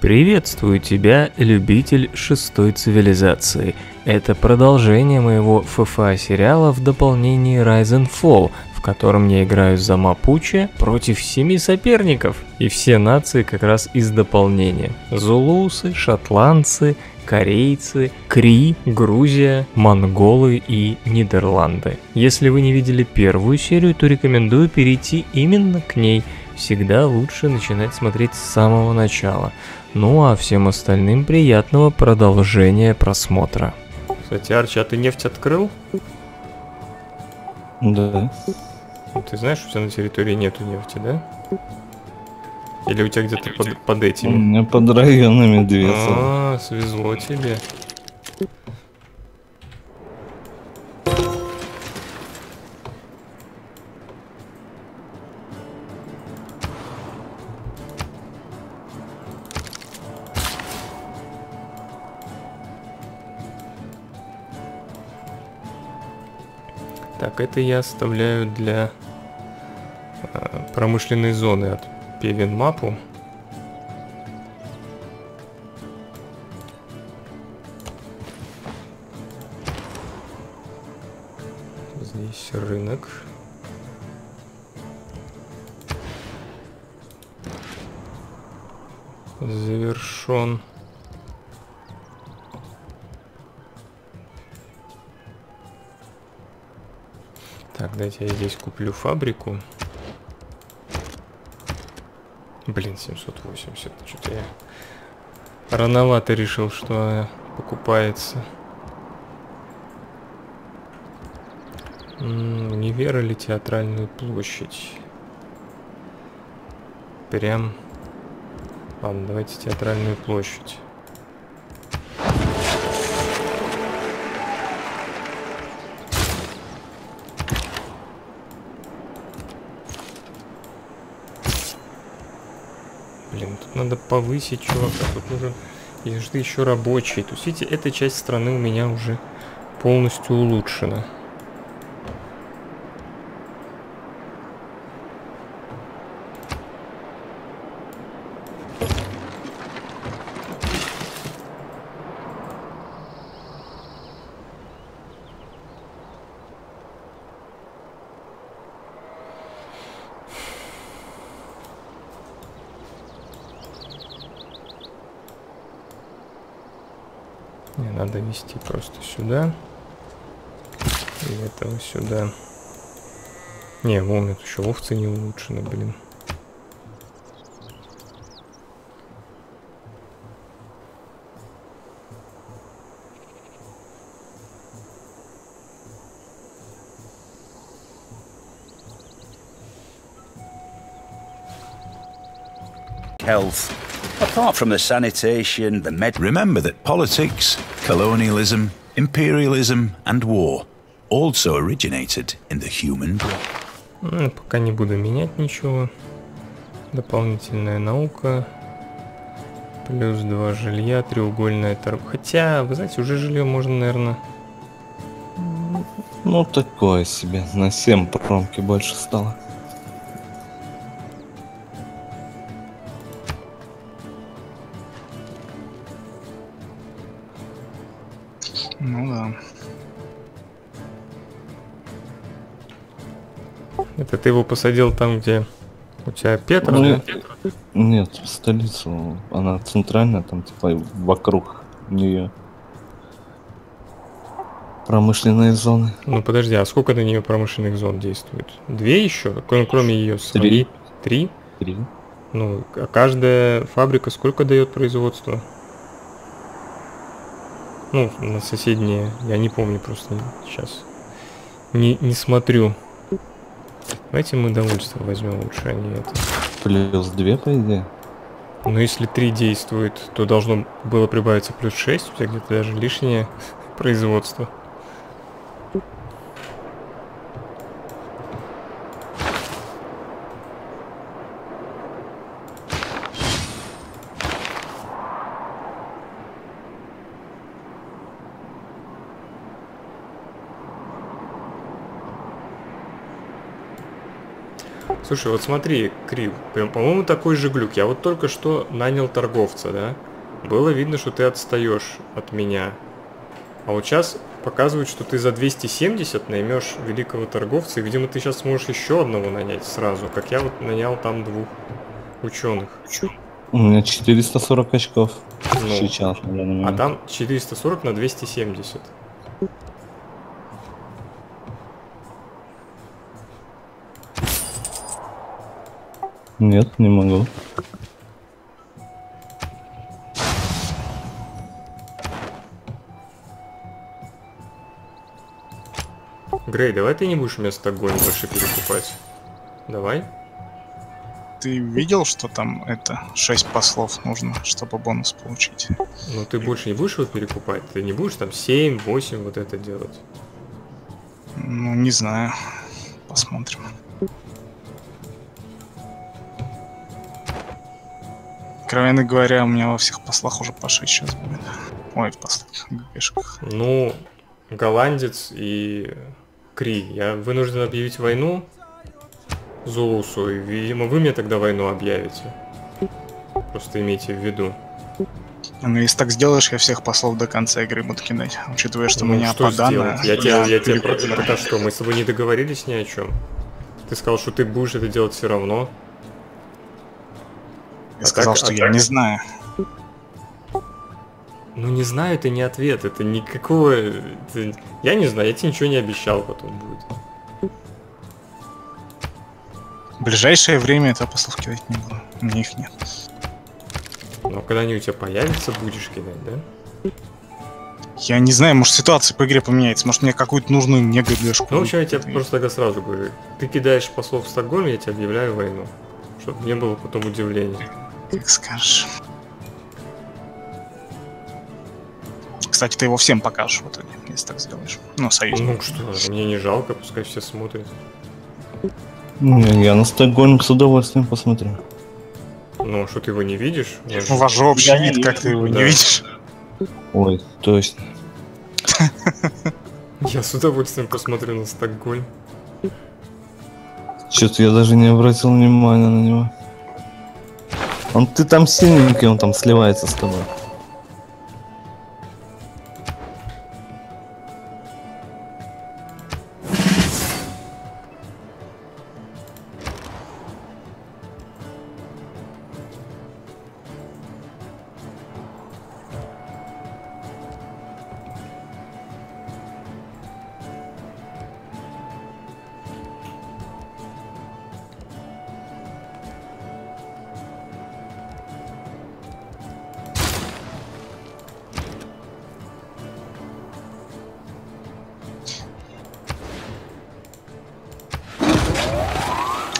Приветствую тебя, любитель шестой цивилизации. Это продолжение моего ФФА сериала в дополнении Rise and Fall, в котором я играю за Мапуче против семи соперников. И все нации как раз из дополнения. Зулусы, шотландцы, корейцы, Кри, Грузия, монголы и Нидерланды. Если вы не видели первую серию, то рекомендую перейти именно к ней. Всегда лучше начинать смотреть с самого начала. Ну а всем остальным приятного продолжения просмотра. Кстати, Арчи, а ты нефть открыл? Да. Ты знаешь, у тебя на территории нету нефти, да? Или у тебя где-то под, под этими? У меня под районами две. А, свезло тебе. Так, это я оставляю для э, промышленной зоны от Певен мапу. Здесь рынок. Завершен. Так, дайте я здесь куплю фабрику. Блин, 780. Что-то я рановато решил, что покупается. Универ или театральную площадь? Прям... Ладно, давайте театральную площадь. Надо повысить чувака. Тут нужен ежды еще рабочий. То есть, видите, эта часть страны у меня уже полностью улучшена. Нести просто сюда. И этого сюда. Не, вон это еще овцы не улучшены, блин. Health Apart from the sanitation, the med... Remember that politics, colonialism, imperialism and war also originated in the human brain. Пока не буду менять ничего. Дополнительная наука. Плюс два жилья, треугольная торговля. Хотя, вы знаете, уже жилье можно, наверное... Ну, такое себе. На 7 промки больше стало. Ты его посадил там, где у тебя Петра, ну, да? Нет, в столицу. Она центральная, там типа вокруг нее промышленные зоны. Ну подожди, а сколько на нее промышленных зон действует? Две еще? Кроме ее своей? Три. Три? Ну, а каждая фабрика сколько дает производство? Ну, на соседние, я не помню просто сейчас. Не, не смотрю. Давайте мы довольство возьмем лучше, а не это. Плюс 2, по идее. Но если 3 действует, то должно было прибавиться плюс 6, у тебя где-то даже лишнее производство. Слушай, вот смотри, Крив, прям, по-моему, такой же глюк. Я вот только что нанял торговца, да? Было видно, что ты отстаешь от меня. А вот сейчас показывает, что ты за 270 наймешь великого торговца, и, видимо, ты сейчас сможешь еще одного нанять сразу, как я вот нанял там двух ученых. У меня 440 очков Ну, сейчас. на данный А там 440 на 270. Нет, не могу. Грей, давай ты не будешь вместо Стокгольм больше перекупать. Давай. Ты видел, что там это 6 послов нужно, чтобы бонус получить? Ну ты больше не будешь его перекупать? Ты не будешь там 7, 8 вот это делать? Ну, не знаю. Посмотрим. Откровенно говоря, у меня во всех послах уже по 6 сейчас будет. Ой, в послах, ГГшках. Ну, голландец и Кри. Я вынужден объявить войну Зулусу, и, видимо, вы мне тогда войну объявите. Просто имейте в виду. Ну, если так сделаешь, я всех послов до конца игры буду кидать. Учитывая, что Ну, у меня что по данным... сделать? Я тебе, я тебе про... а что, мы с тобой не договорились ни о чем? Ты сказал, что ты будешь это делать все равно. Я сказал, а что так- я не знаю. Ну не знаю, это не ответ, это никакого... это- Я не знаю, я тебе ничего не обещал потом будет. В ближайшее время это послов кидать не буду. У меня их нет. Но когда они у тебя появятся, будешь кидать, да? Я не знаю, может ситуация по игре поменяется. Может мне какую-то нужную мне ГГшку. Ну, в общем, я тебе просто тогда сразу говорю. Ты кидаешь послов в Стокгольм, я тебе объявляю войну. Чтобы не было потом удивления. Как скажешь. Кстати, ты его всем покажешь в итоге, если так сделаешь. Ну, союзник. Ну что, мне не жалко, пускай все смотрят. Не, я на Стокгольм с удовольствием посмотрю. Ну, а что ты его не видишь? Нас У вас же общий Я не вид, как ты его да. не видишь. Ой, то есть... Я с удовольствием посмотрю на Стокгольм. Что-то я даже не обратил внимания на него. Он ты там синенький, он там сливается с тобой.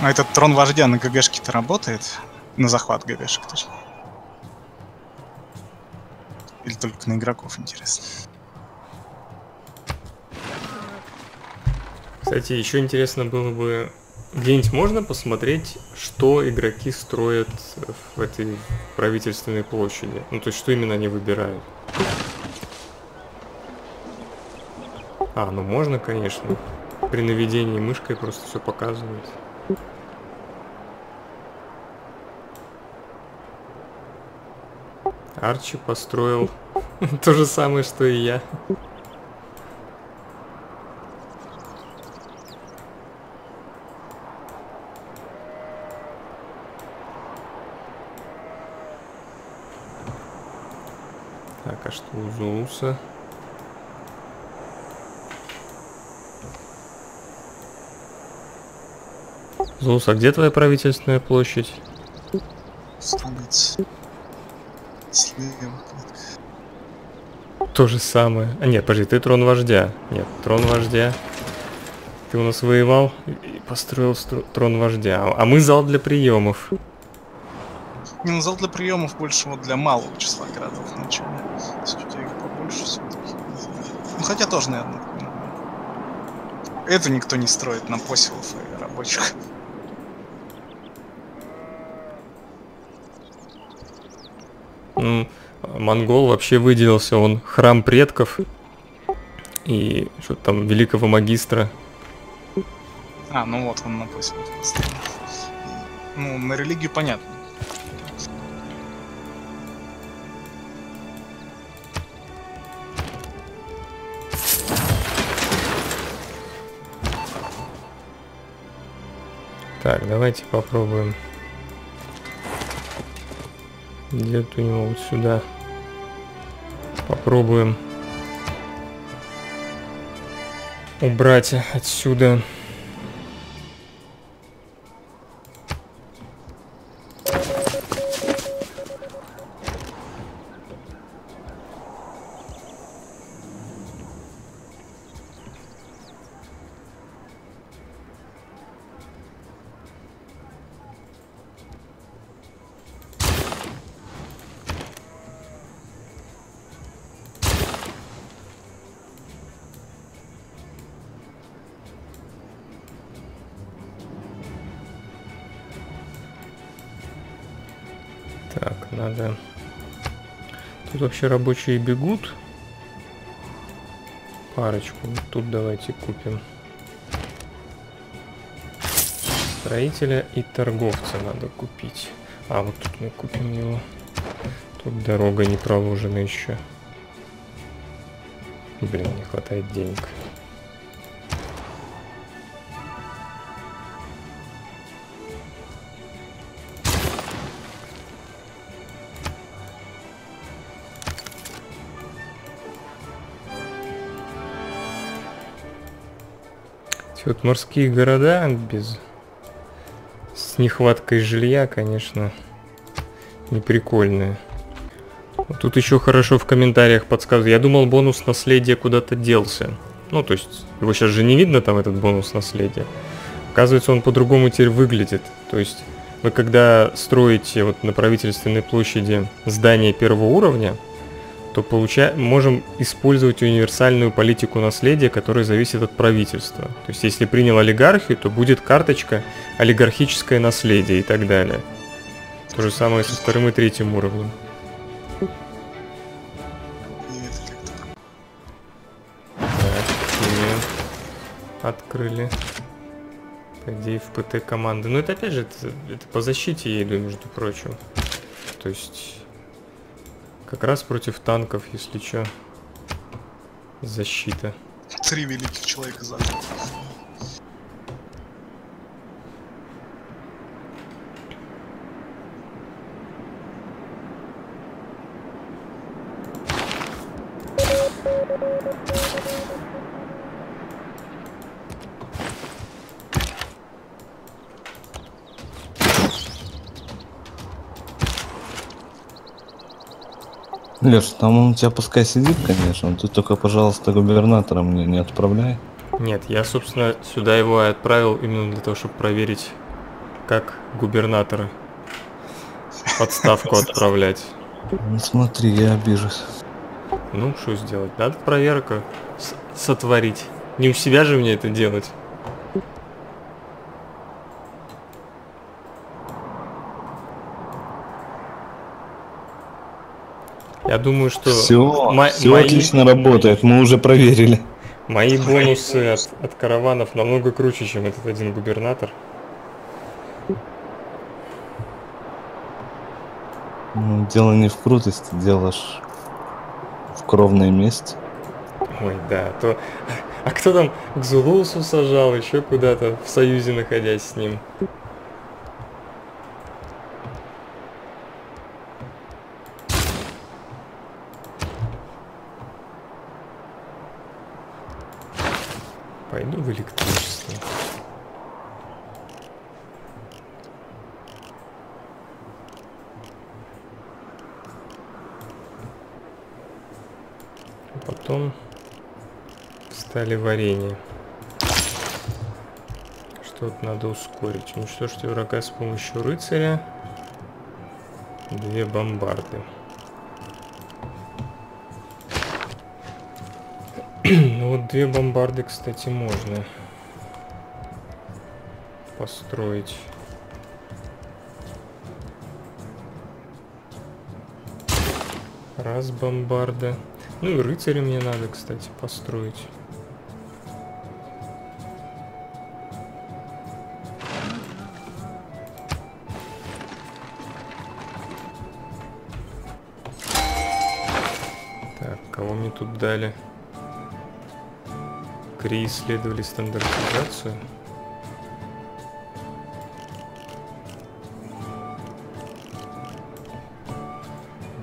А этот трон вождя на ГГшке-то работает? На захват ГГшек, точнее. Или только на игроков, интересно. Кстати, еще интересно было бы... Где-нибудь можно посмотреть, что игроки строят в этой правительственной площади? Ну, то есть, что именно они выбирают? А, ну можно, конечно. При наведении мышкой просто все показывает. Арчи построил то же самое, что и я. Так, а что у Зулуса? Зулус, а где твоя правительственная площадь? Столица. Слева. То же самое. А нет, подожди, ты трон вождя. Нет, трон вождя. Ты у нас воевал и построил трон вождя. А мы зал для приемов. Не, ну зал для приемов больше вот для малого числа городов начали. Если у тебя их побольше все-таки. Ну хотя тоже, наверное. Это никто не строит на поселов и рабочих. Ну, монгол вообще выделился, он храм предков и что там великого магистра. А, ну вот он на поселок поставил. Ну, на религию понятно. Так, давайте попробуем. Где-то у него вот сюда. Попробуем убрать отсюда. Вообще рабочие бегут. Парочку. Тут давайте купим. Строителя и торговца надо купить. А, вот тут мы купим его. Тут дорога не проложена еще. Блин, не хватает денег. Вот морские города без... С нехваткой жилья, конечно, не прикольные. Вот Тут еще хорошо в комментариях подсказывают. Я думал, бонус наследия куда-то делся. Ну, то есть, его сейчас же не видно, там, этот бонус наследия. Оказывается, он по-другому теперь выглядит. То есть, вы когда строите вот на правительственной площади здание первого уровня, то получа... можем использовать универсальную политику наследия, которая зависит от правительства. То есть, если принял олигархию, то будет карточка олигархическое наследие и так далее. То же самое со вторым и третьим уровнем. Открыли. По идее, в ПТ команды. Но это опять же, это, это по защите я иду, между прочим. То есть, как раз против танков, если что. Защита. три великих человека за Леш, там он у тебя пускай сидит, конечно. Ты только, пожалуйста, губернатора мне не отправляй. Нет, я, собственно, сюда его и отправил именно для того, чтобы проверить, как губернаторы подставку отправлять. Ну смотри, я обижусь. Ну, что сделать? Надо проверка сотворить. Не у себя же мне это делать. Я думаю, что Все, мо- все мои, отлично работает, мы уже проверили. мои бонусы от, от караванов намного круче, чем этот один губернатор. Ну, Дело не в крутости, дело ж в кровной мести. Ой, да, то... А кто там к Зулусу сажал, еще куда-то, в союзе находясь с ним? Пойду в электричество. Потом стали варенье. Что-то надо ускорить. Уничтожьте врага с помощью рыцаря. Две бомбарды. вот две бомбарды, кстати, можно построить. Раз бомбарда. Ну и рыцаря мне надо, кстати, построить. Так, кого мне тут дали? Кри исследовали стандартизацию.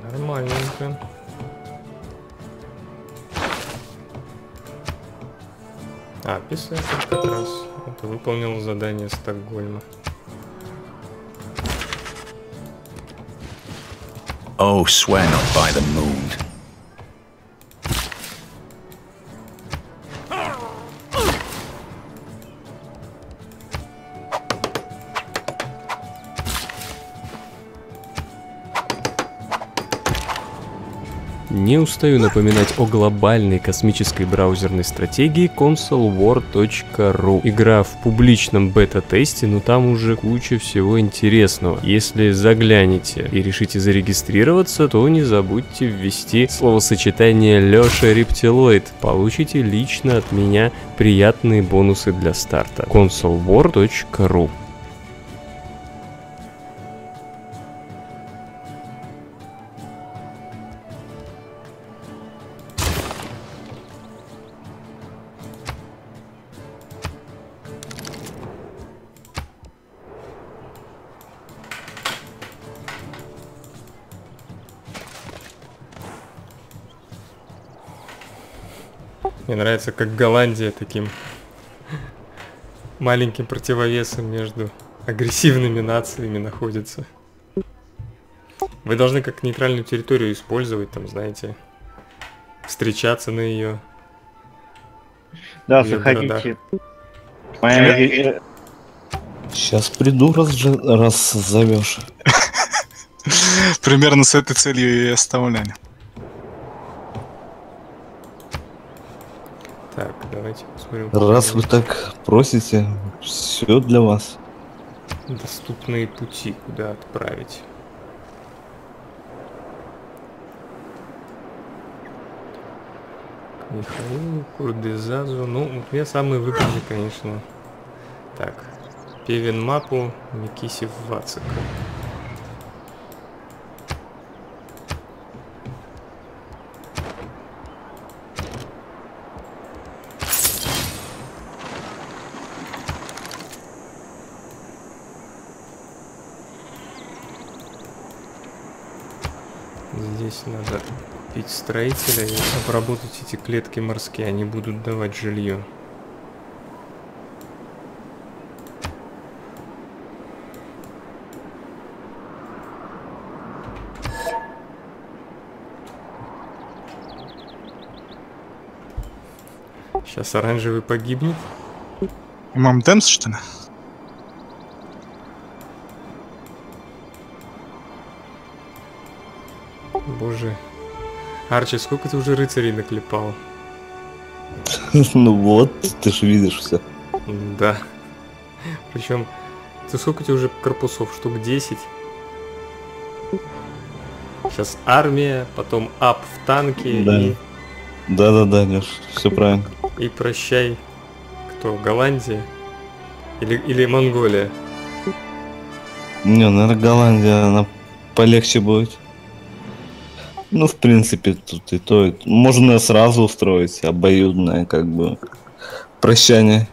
Нормальненько. А, писатель как раз. Это выполнил задание Стокгольма. Oh, swear not by the moon. Не устаю напоминать о глобальной космической браузерной стратегии consolewar.ru. Игра в публичном бета-тесте, но там уже куча всего интересного. Если заглянете и решите зарегистрироваться, то не забудьте ввести словосочетание Леша Рептилоид. Получите лично от меня приятные бонусы для старта. consolewar.ru Мне нравится, как Голландия таким маленьким противовесом между агрессивными нациями находится. Вы должны как нейтральную территорию использовать, там, знаете, встречаться на ее. Да, заходите. Моя Сейчас приду, раз, раз зовешь. Примерно с этой целью и оставляли. Так, давайте посмотрим. Раз вы так просите, все для вас. Доступные пути, куда отправить. К Михаилу, Курдезазу. Ну, вот мне самые выгодные, конечно. Так. Певен Мапу, Микисев Вацика. Здесь надо купить строителя и обработать эти клетки морские. Они будут давать жилье. Сейчас оранжевый погибнет. Имам Демс, что ли? Боже. Арчи, сколько ты уже рыцарей наклепал? Ну вот, ты же видишь все. Да. Причем, ты сколько у тебя уже корпусов? Штук 10? Сейчас армия, потом ап в танке Да. и, Да-да-да, Леш, все правильно. и прощай. Кто? Голландия? Или, или Монголия? Не, наверное, Голландия, она полегче будет. Ну, в принципе, тут и то. Можно сразу устроить обоюдное, как бы, прощание.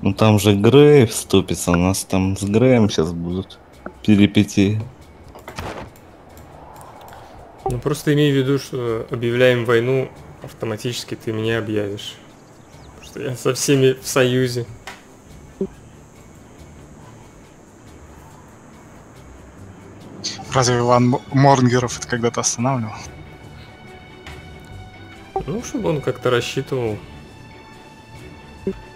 Ну, там же Грей вступится, у нас там с Греем сейчас будут перипетии. Ну просто имей в виду, что объявляем войну, автоматически ты меня объявишь. Что я со всеми в союзе. Разве Иван Морнгеров это когда-то останавливал? Ну, чтобы он как-то рассчитывал.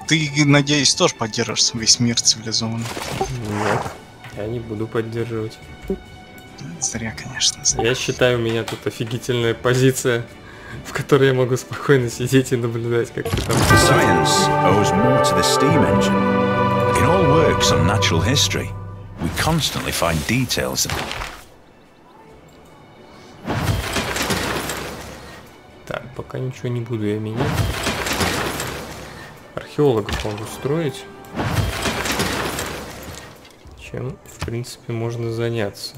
Ты, надеюсь, тоже поддержишь весь мир цивилизованный. Нет, я не буду поддерживать. Зря, конечно, зря. Я считаю, у меня тут офигительная позиция, в которой я могу спокойно сидеть и наблюдать, как ты там... Science owes more to the steam engine. In all works on natural history, we constantly find details that пока ничего не буду я менять. Археологов могу строить. Чем, в принципе, можно заняться.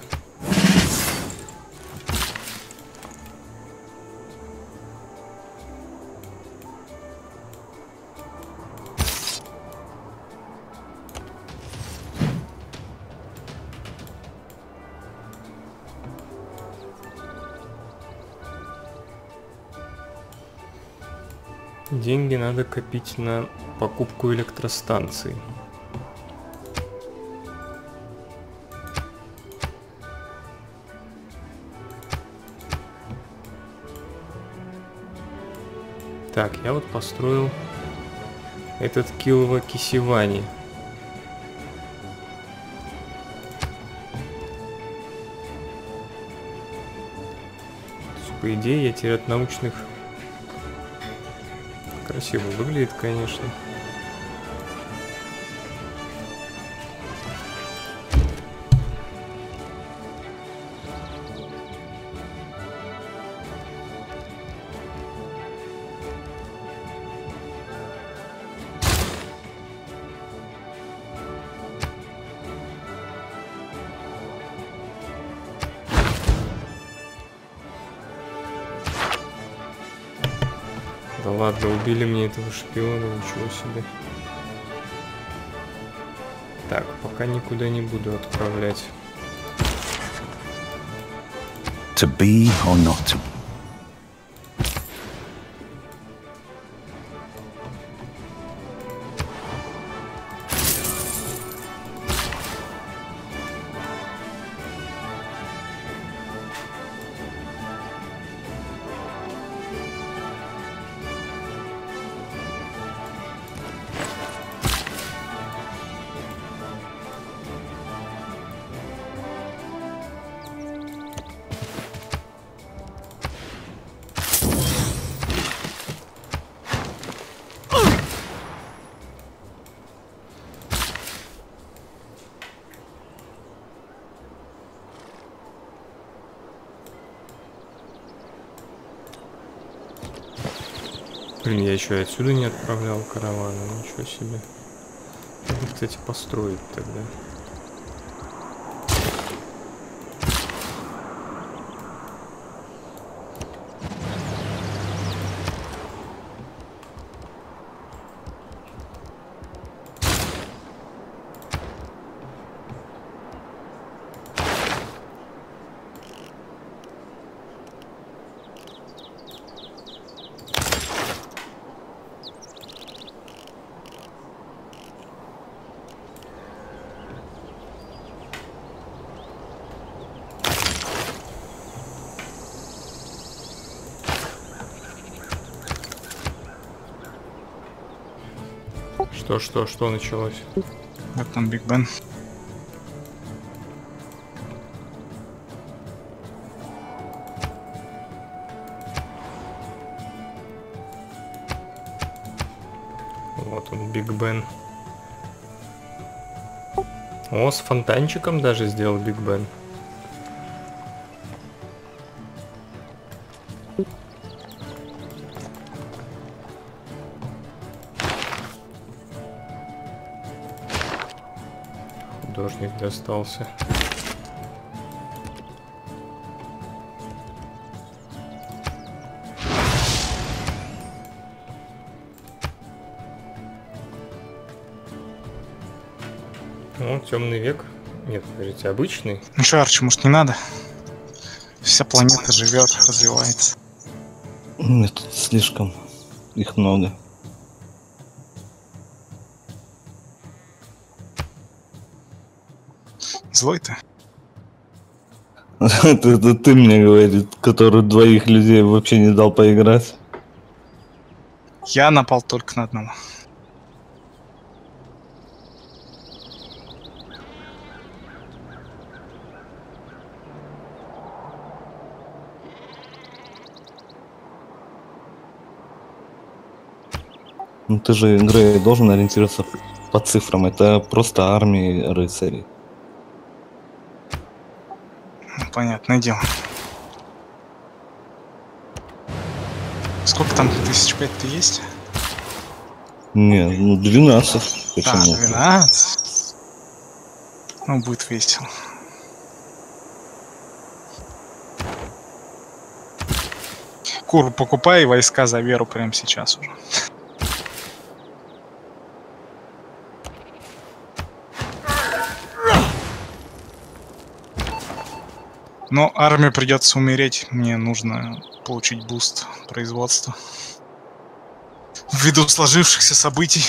Деньги надо копить на покупку электростанций. Так, я вот построил этот Килова Кисивани. По идее, я теперь от научных... Красиво выглядит, конечно. Мне этого шпиона, ничего себе. Так, пока никуда не буду отправлять. To be or not to Блин, я отсюда не отправлял караваны, ничего себе. Надо, кстати, построить тогда. Что, что, что началось? Вот там Биг Бен. Вот он, Биг Бен. О, с фонтанчиком даже сделал Биг Бен. Художник достался. О, темный век. Нет, подождите, обычный. Ну что, Арчи, может не надо? Вся планета живет, развивается. Нет, тут слишком их много. Злой ты. Это, это ты мне говорит, который двоих людей вообще не дал поиграть. Я напал только на одного. Ну ты же, Грей, должен ориентироваться по цифрам. Это просто армии рыцарей. Ну, Понятное дело. Сколько там тысяч пять-то есть? Не, ну 12. А, Почему? 12. Ну, будет весело. Кур, покупай войска за веру прямо сейчас уже. Но армии придется умереть. Мне нужно получить boost производства. Ввиду сложившихся событий.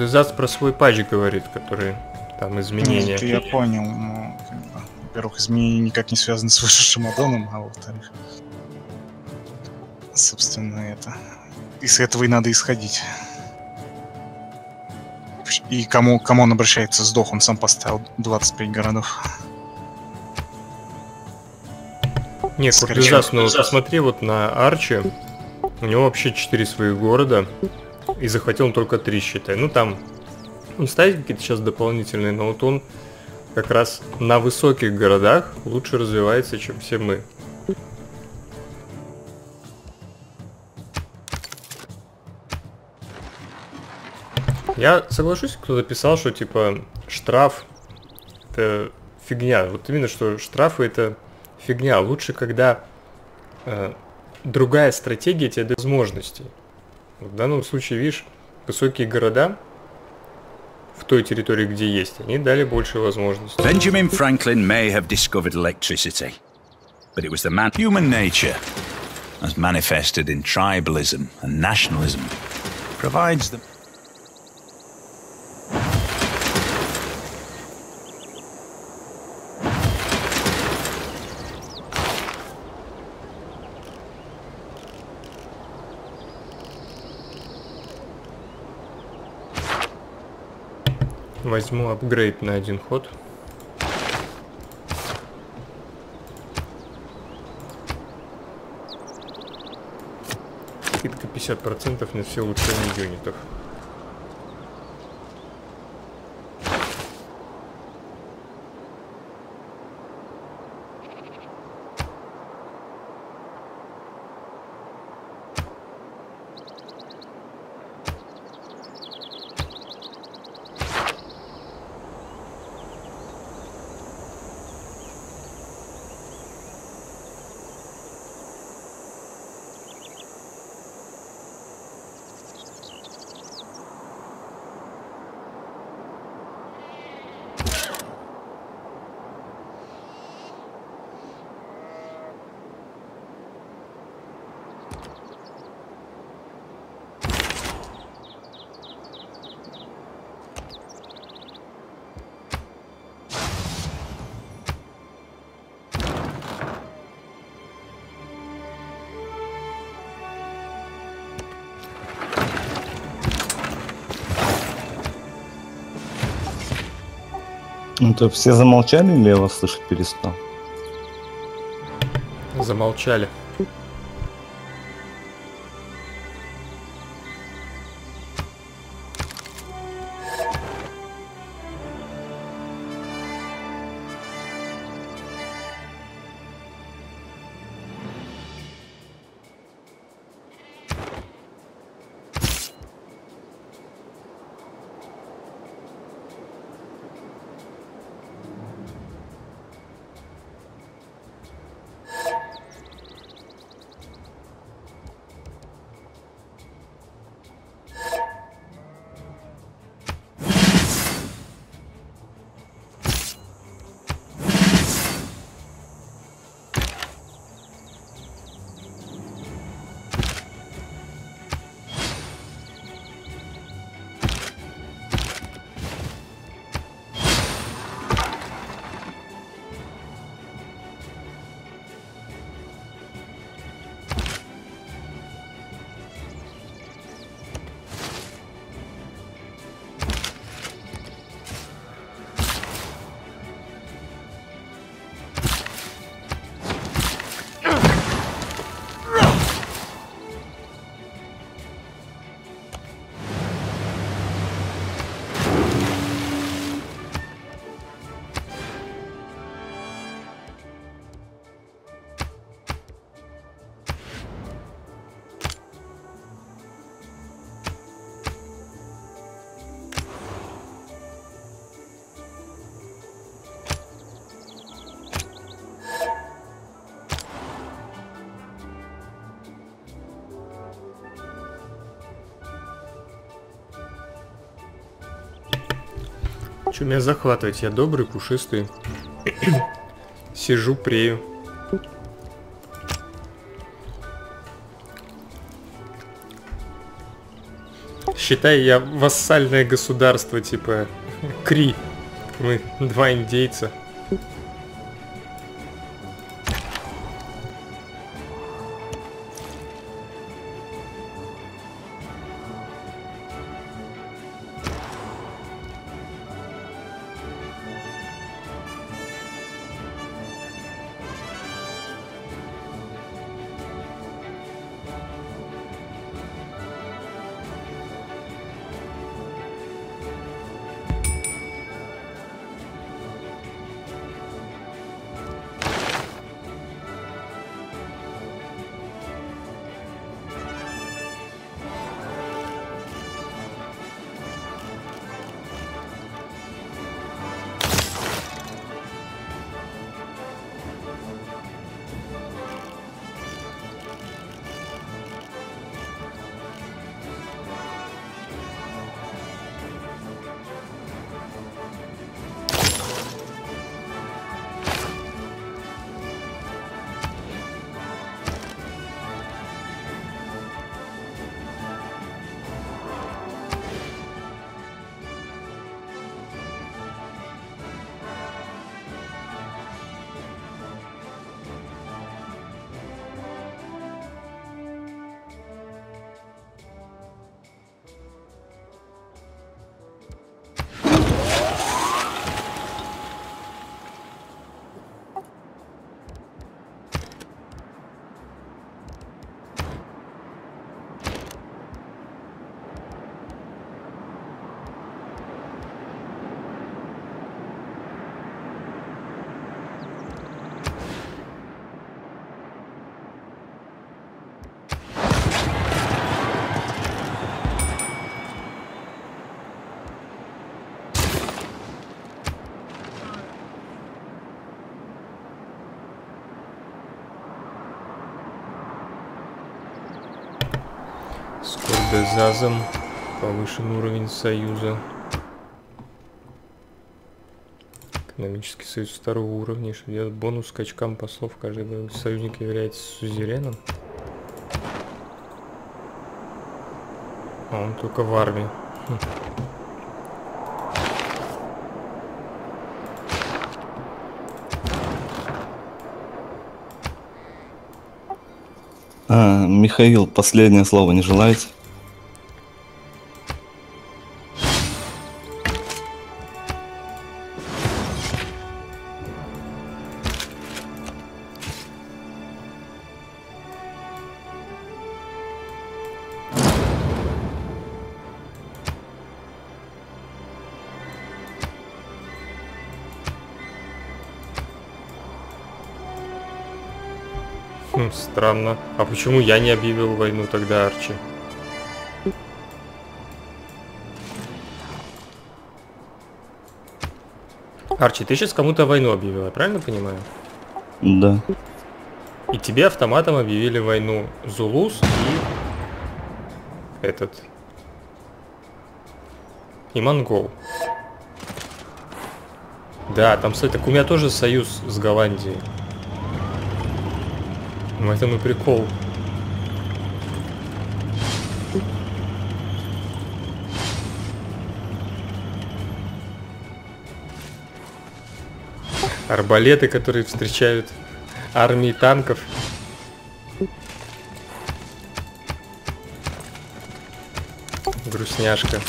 Курдызац про свой патч говорит, который там изменения. Это я понял. но, бы, во-первых, изменения никак не связаны с вышедшим аддоном, а во-вторых, собственно, это... Из этого и надо исходить. И кому, кому он обращается, сдох, он сам поставил 25 городов. Не, Скорее Курдызац, ну посмотри вот на Арчи. У него вообще 4 своих города. И захватил он только 3, считай. Ну там, он ставит какие-то сейчас дополнительные, но вот он как раз на высоких городах лучше развивается, чем все мы. Я соглашусь, кто-то писал, что типа штраф это фигня. Вот именно, что штрафы это фигня. Лучше, когда э, другая стратегия тебе дает возможности. В данном случае, видишь, высокие города в той территории, где есть, они дали больше возможностей. Benjamin Franklin may have discovered electricity, but it was the man human nature, as manifested in tribalism and nationalism, provides them. Возьму апгрейд на один ход. Скидка 50% на все улучшения юнитов. Ну то все замолчали или я вас слышать перестал? Замолчали. Что меня захватывать? Я добрый, пушистый. Сижу, прею. Считай, я вассальное государство, типа Кри. Мы два индейца. Скорбезазом. Повышен уровень союза. Экономический союз второго уровня, что делает бонус скачкам послов. Каждый боевой союзник является сузереном. А он только в армии. А, Михаил, последнее слово не желаете? Хм, странно. А почему я не объявил войну тогда, Арчи? Арчи, ты сейчас кому-то войну объявил, я правильно понимаю? Да. И тебе автоматом объявили войну Зулус и этот. И Монгол. Да, там, кстати, так у меня тоже союз с Голландией. В этом и прикол. Арбалеты, которые встречают армии танков. Грустняшка.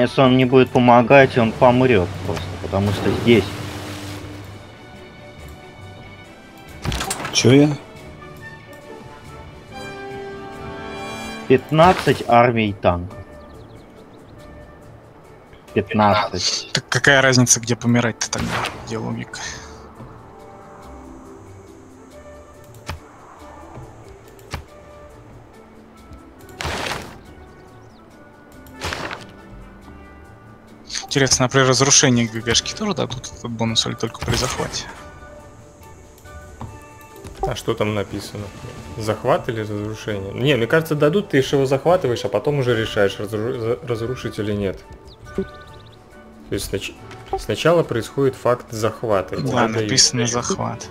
Если он не будет помогать, он помрет просто, потому что здесь Чё я? 15 армий танков. 15. Так какая разница, где помирать-то тогда? Где логика? Интересно, а при разрушении ГГшки тоже дадут этот бонус или только при захвате? А что там написано? Захват или разрушение? Не, мне кажется, дадут, ты еще его захватываешь, а потом уже решаешь, разру- разрушить или нет. То есть снач- сначала происходит факт захвата. Да, тебе дают. написано захват.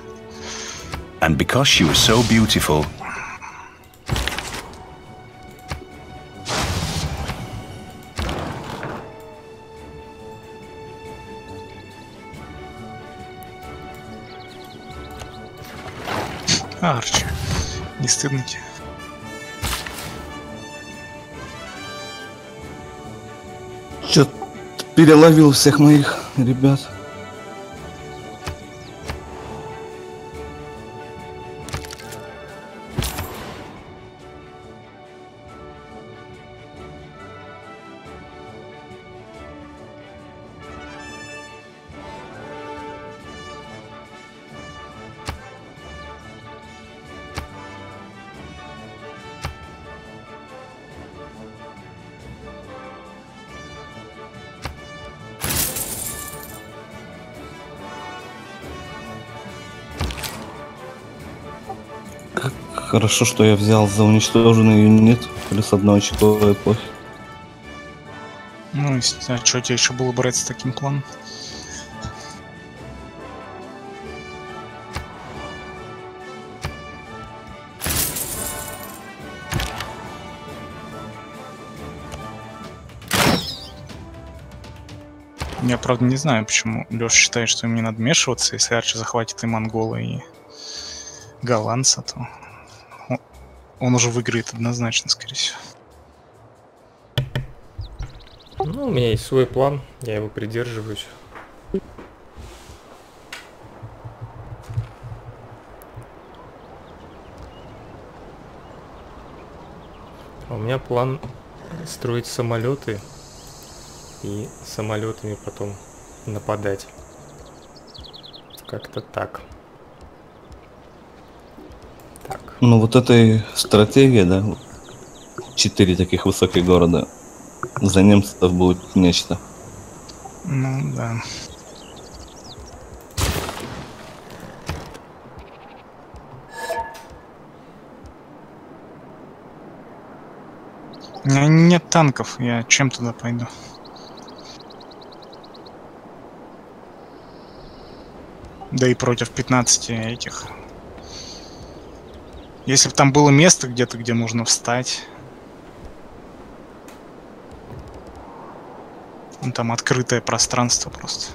And because she was so beautiful, тебе? Чё переловил всех моих ребят. Хорошо, что я взял за уничтоженный юнит плюс одно очко эпохи. Ну, а что тебе еще было брать с таким планом? Я, правда, не знаю, почему Леша считает, что им не надо вмешиваться. Если Арчи захватит и Монгола, и голландца, то он уже выиграет однозначно, скорее всего. Ну, у меня есть свой план, я его придерживаюсь. А у меня план строить самолеты и самолетами потом нападать. Как-то так. Так. Ну вот этой стратегия, да, четыре таких высоких города, за немцев будет нечто. Ну, да. Нет танков, я чем туда пойду? Да и против 15 этих. Если бы там было место где-то, где можно встать. Ну, там открытое пространство просто.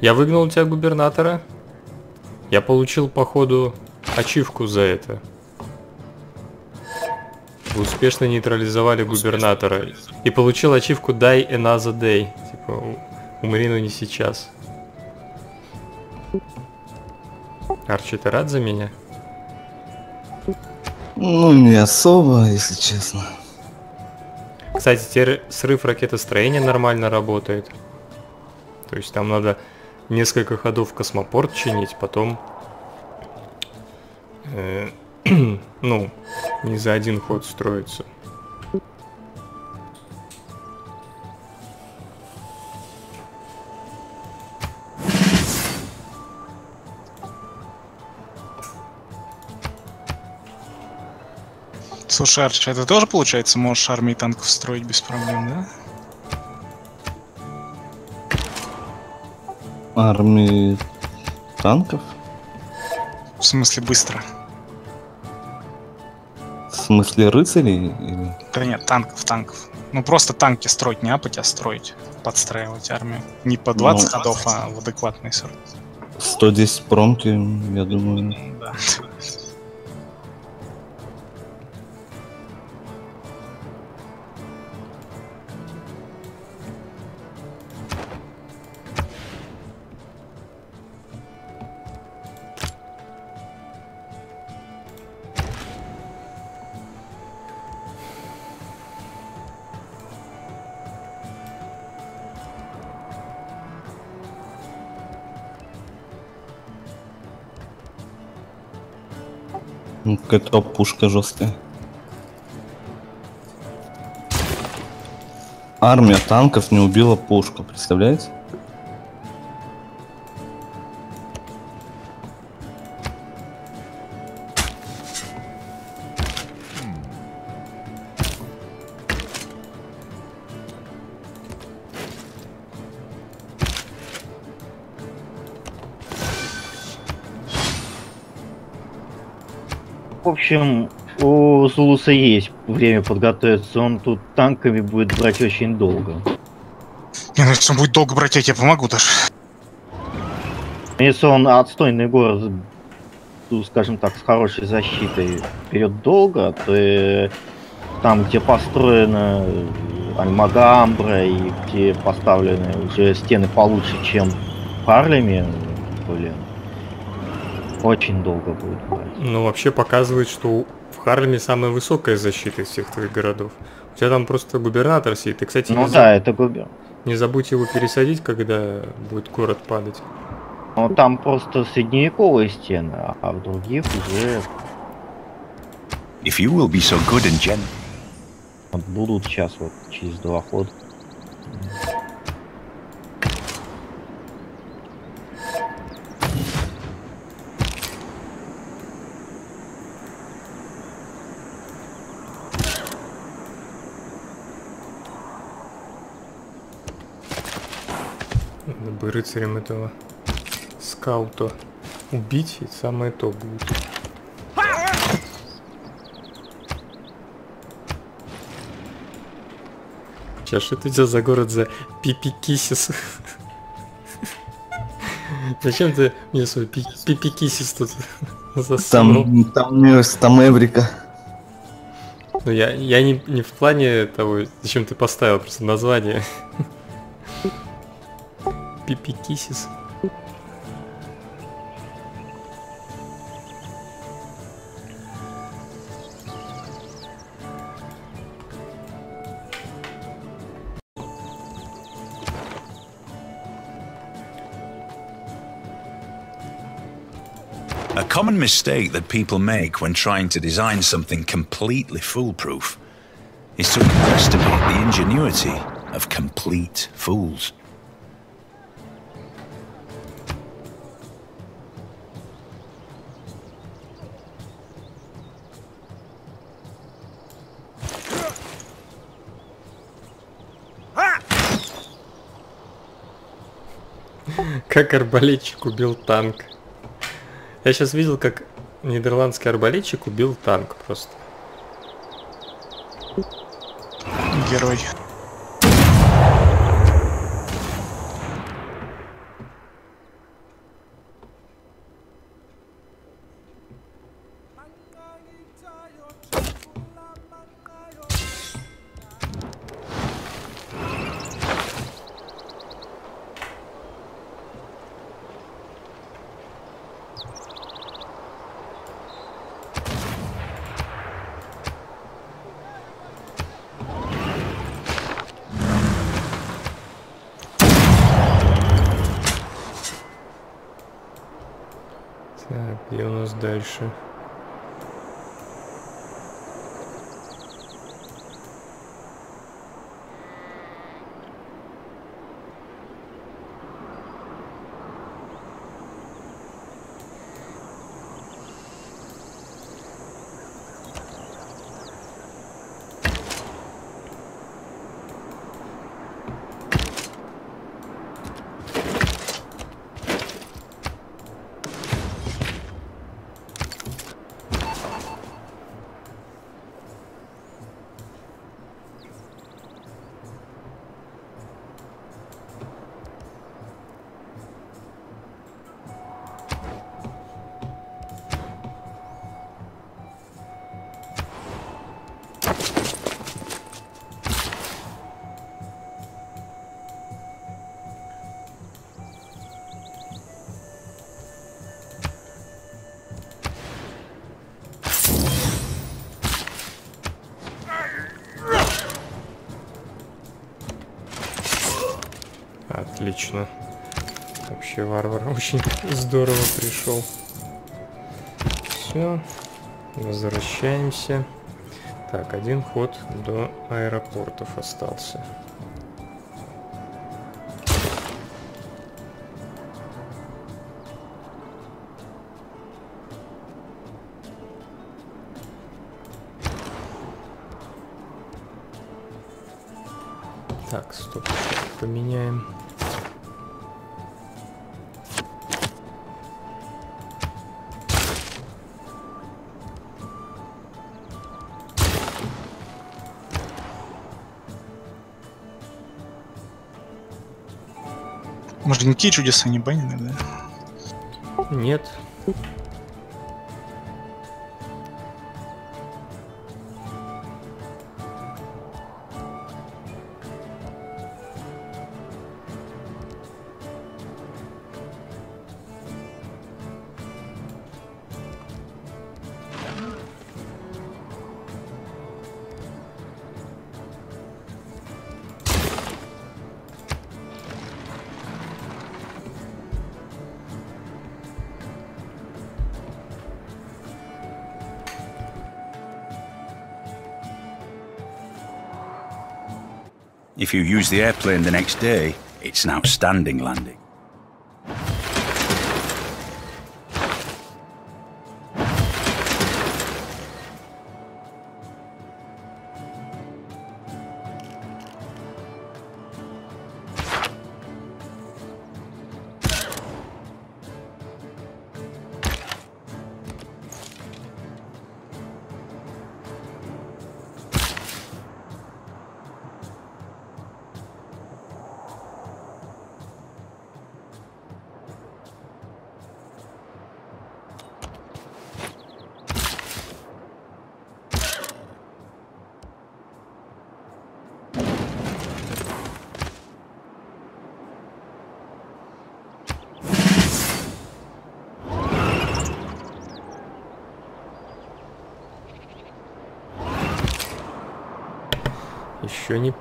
Я выгнал у тебя губернатора. Я получил, походу, ачивку за это. Вы успешно нейтрализовали губернатора. И получил ачивку Die Another Day. Типа, у- умри, но не сейчас. Арчи, ты рад за меня? Ну, не особо, если честно. Кстати, теперь срыв ракетостроения нормально работает. То есть там надо несколько ходов космопорт чинить, потом... э, ну, не за один ход строится. Слушай, Арчи, а ты тоже, получается, можешь армии танков строить без проблем, да? Армии танков? В смысле, быстро. В смысле рыцарей? Или... Да нет, танков, танков. Ну просто танки строить, не апать, а строить. Подстраивать армию. Не по 20 Ну, ходов, а в адекватный срок. 110 промки, я думаю. Да. Какая-то пушка жесткая. Армия танков не убила пушку, представляете? Общем, у Зулуса есть время подготовиться, он тут танками будет брать очень долго. Не, ну если он будет долго брать, я тебе помогу даже. Если он отстойный город, ну, скажем так, с хорошей защитой берет долго, то э, там, где построена Альмагамбра и где поставлены уже стены получше, чем в Харлеме, блин, очень долго будет брать. Ну, вообще показывает, что в Харлеме самая высокая защита из всех твоих городов. У тебя там просто губернатор сидит. И, кстати, Ну не, да, это губер. не забудь его пересадить, когда будет город падать. Но там просто средневековые стены, а в других уже If you will be so good and gentle. вот будут сейчас вот через два хода. Надо бы рыцарем этого скаута убить, и самое то будет. Сейчас что это у тебя за город за Пипикисис? Зачем ты мне свой пи- Пипикисис тут засунул? Там, там, там Эврика. Ну я, я не, не в плане того, зачем ты поставил просто название. A common mistake that people make when trying to design something completely foolproof is to underestimate the ingenuity of complete fools. Как арбалетчик убил танк. Я сейчас видел, как нидерландский арбалетчик убил танк просто. Так, очень здорово пришел. Все. Возвращаемся. Так, один ход до аэропортов остался. Так, стоп, поменяем. Может, никакие чудеса не банены, да? Нет. If you use the airplane the next day, it's an outstanding landing.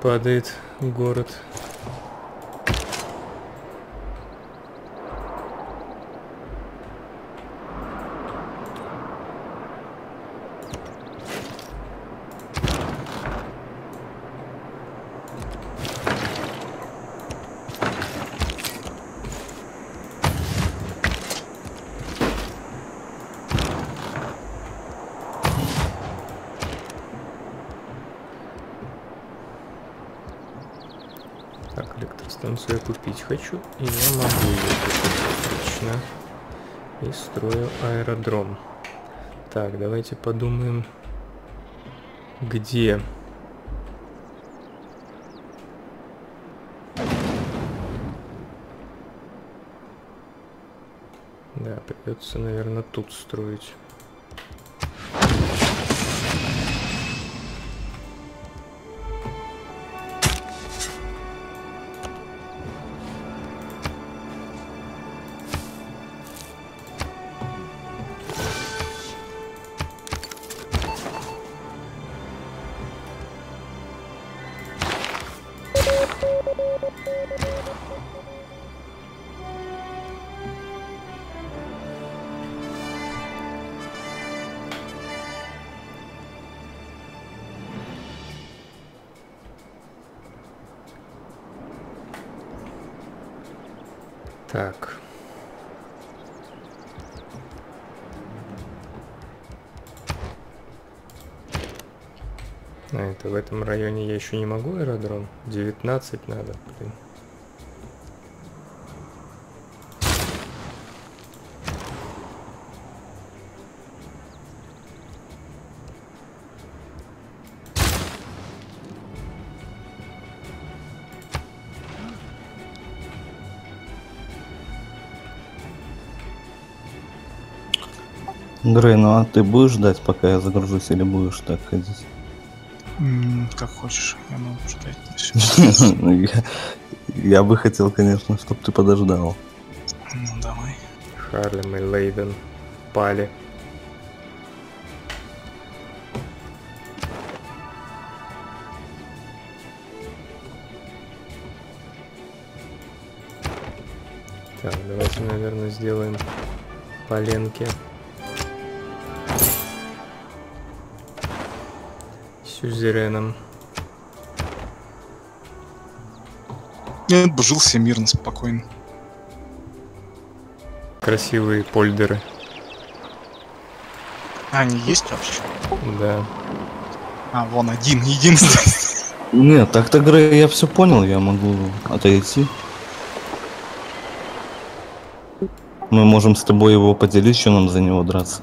Падает город. Так, электростанцию я купить хочу, и я могу ее купить. Отлично. И строю аэродром. Так, давайте подумаем, где. Да, придется, наверное, тут строить. Еще не могу аэродром? 19 надо, блин. Грей, ну а ты будешь ждать, пока я загружусь, или будешь так ходить? Как хочешь, я могу ждать. Ну, я- Я бы хотел, конечно, чтобы ты подождал. Ну, давай. Харлем и Лейден пали. Так, давайте, наверное, сделаем поленки. Сюзереном. Нет, бы жил себе мирно, спокойно. Красивые польдеры. А, они есть вообще? Да. А, вон один, единственный. Нет, так-то Грей, я все понял, я могу отойти. Мы можем с тобой его поделить, что нам за него драться.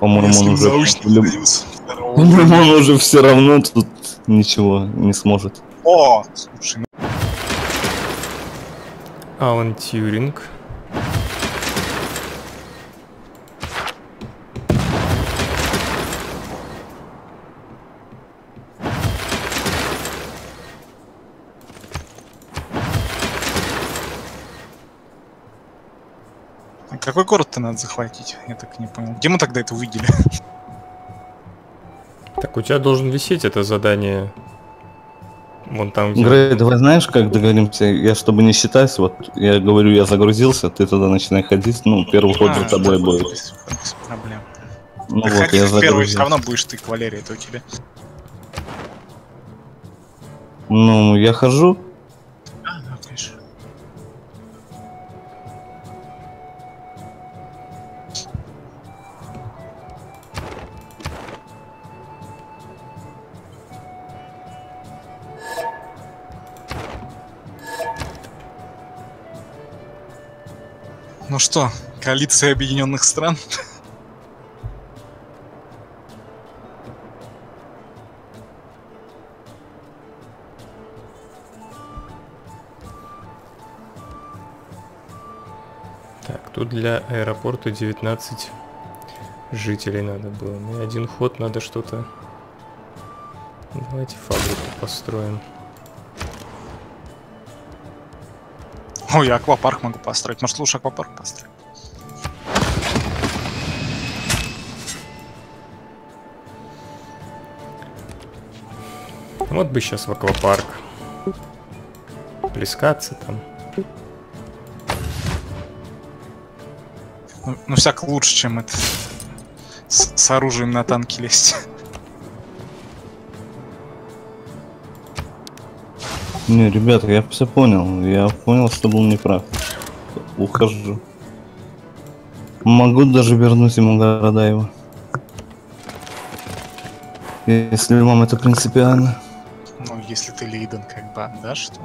По-моему, он уже... люб- второго. По-моему, он уже все равно тут ничего не сможет. О, слушай, ну, Алан Тьюринг. а какой город-то надо захватить? Я так не понял. Где мы тогда это увидели? Так у тебя должен висеть это задание. Вон там, где... Грей, давай знаешь, как договоримся? Я, чтобы не считать, вот я говорю, я загрузился, ты тогда начинай ходить, ну, первый ход за А, тобой будет. Без, проблем. Ну Так вот, я в первый, все загрузился. равно будешь ты, кавалерия, это у тебя. Ну, я хожу, Ну что, коалиция объединенных стран? Так, тут для аэропорта 19 жителей надо было. Мне один ход надо что-то... Давайте фабрику построим. Ой, я аквапарк могу построить. Может, лучше аквапарк построить? Вот бы сейчас в аквапарк. Плескаться там. Ну, ну всяко лучше, чем это. С, с оружием на танки лезть. Не, ребята, я все понял. Я понял, что был неправ. Ухожу. Могу даже вернуть ему города его. Если вам это принципиально. Ну, если ты Лейден как бы отдашь, то...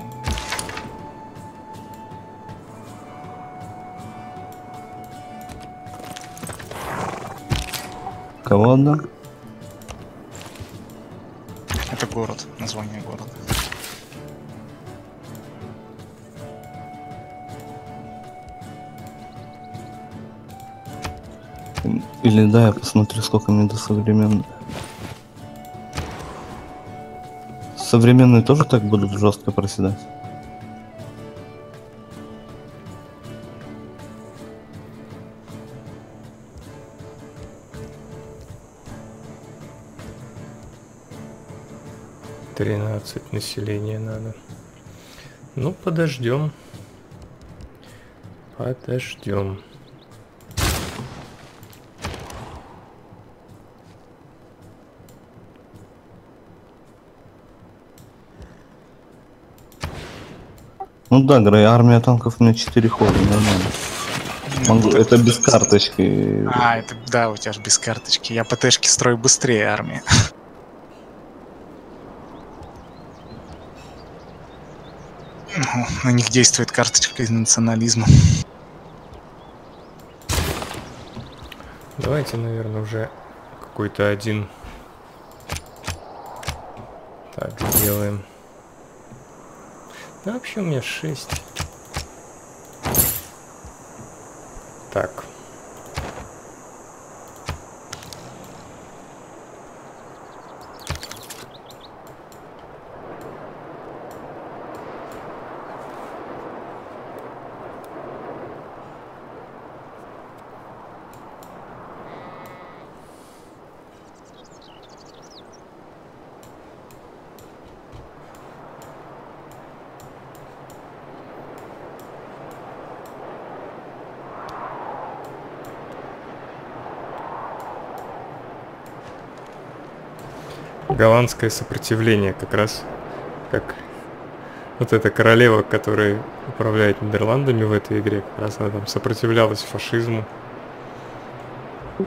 Кого отдам? Это город, название города. Или да, я посмотрю, сколько мне до современных. Современные тоже так будут жестко проседать? Тринадцать населения надо. Ну, подождем. Подождем. Ну да, Грей, армия танков у меня 4 хода, нормально. Могу- это без карточки. А, это да, у тебя же без карточки. Я ПТшки строю быстрее армии. Ну, На них действует карточка из национализма. Давайте, наверное, уже какой-то один. Так, сделаем. Да, вообще у меня 6. Так. Голландское сопротивление как раз как вот эта королева, которая управляет Нидерландами в этой игре, как раз она там сопротивлялась фашизму. Ну,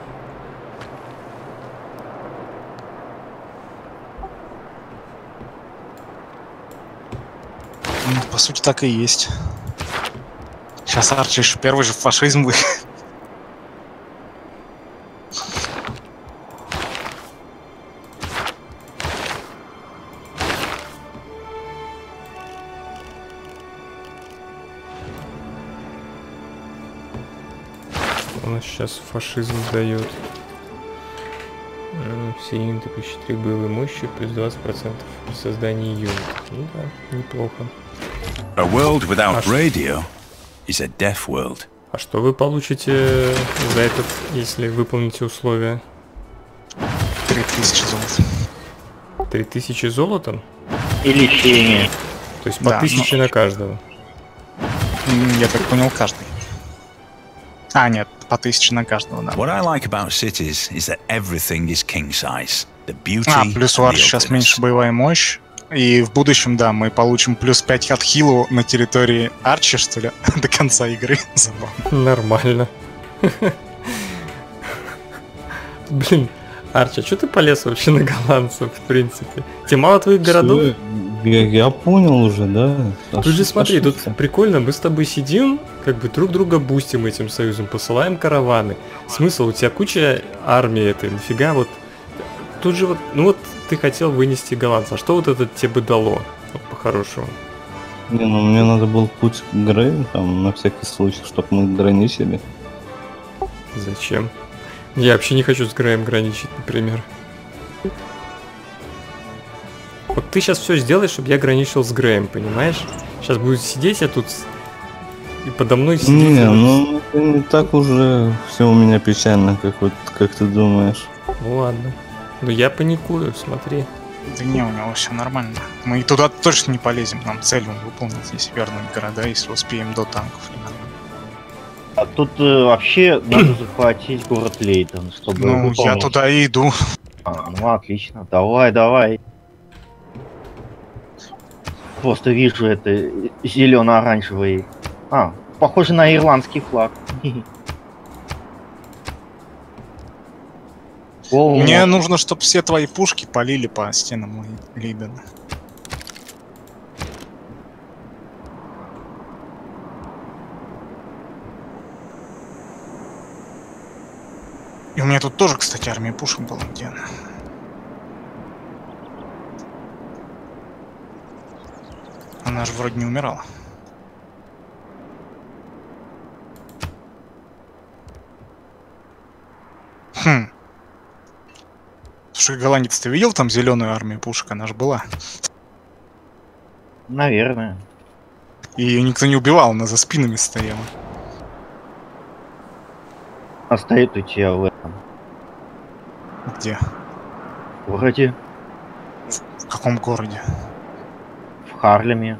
по сути, так и есть. Сейчас Арчи первый же фашизм сейчас фашизм дает. М, Все юниты плюс 4 боевой мощи, плюс 20% при создании юнитов. Ну да, неплохо. A world without Аж- radio is a deaf world. А что вы получите за этот, если выполните условия? 3000 золота. 3000 золота? И лечение. То есть по Да, 1000 на каждого. Я так понял, каждый. А, нет, по 1000 на каждого, да. What I like about cities is that everything is king size. The beauty А, плюс у Арчи the сейчас меньше боевая мощь. И в будущем, да, мы получим плюс 5 хатхилу на территории Арчи, что ли, до конца игры. Нормально. Блин, Арча, что ты полез вообще на голландцев, в принципе? Тебе мало твоих городов? Я, я понял уже, да. Тут же смотри, тут прикольно, мы с тобой сидим, как бы друг друга бустим этим союзом, посылаем караваны. Смысл, у тебя куча армии этой, нафига вот... Тут же вот, ну вот ты хотел вынести голландца, а что вот это тебе бы дало, вот по-хорошему? Не, ну мне надо был путь к Грею, там, на всякий случай, чтобы мы граничили. Зачем? Я вообще не хочу с Греем граничить, например. Вот ты сейчас все сделаешь, чтобы я граничил с Греем, понимаешь? Сейчас будет сидеть я тут и подо мной сидеть. Не, ну это не так уже все у меня печально, как вот как ты думаешь. Ну ладно. Ну я паникую, смотри. Да не, у него все нормально. Мы туда точно не полезем, нам цель выполнить, если вернуть города, если успеем до танков. А тут э, вообще надо захватить город Лейден, чтобы Ну, я туда и иду. А, ну отлично, давай, давай. Просто вижу это зелено-оранжевый. А, похоже на ирландский флаг. Мне нужно, чтобы все твои пушки полили по стенам Лей- Лейдена. И у меня тут тоже, кстати, армия пушек была. Где она? Же вроде не умирала. Хм. Слушай, голландец, ты видел там зеленую армию пушек? Она же была. Наверное. И ее никто не убивал, она за спинами стояла. А стоит у тебя в этом Где? городе, В каком городе? В Харлеме.